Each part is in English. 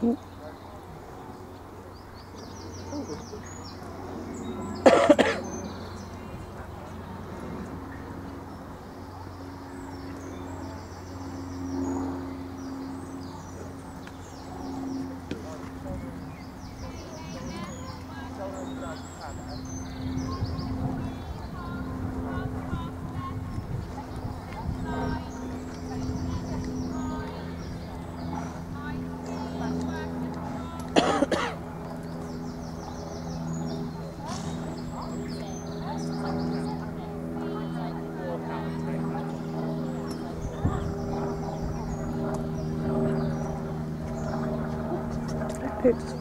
嗯。It's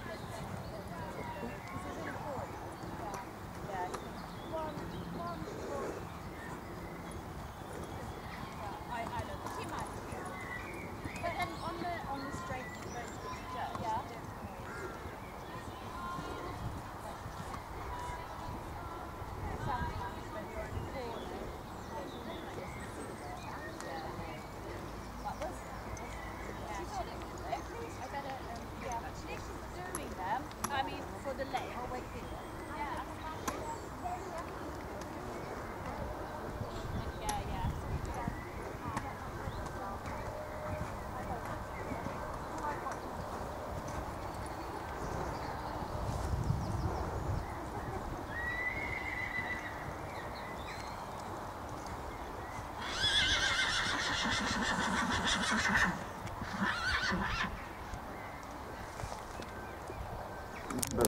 presence. ก็ไหลเ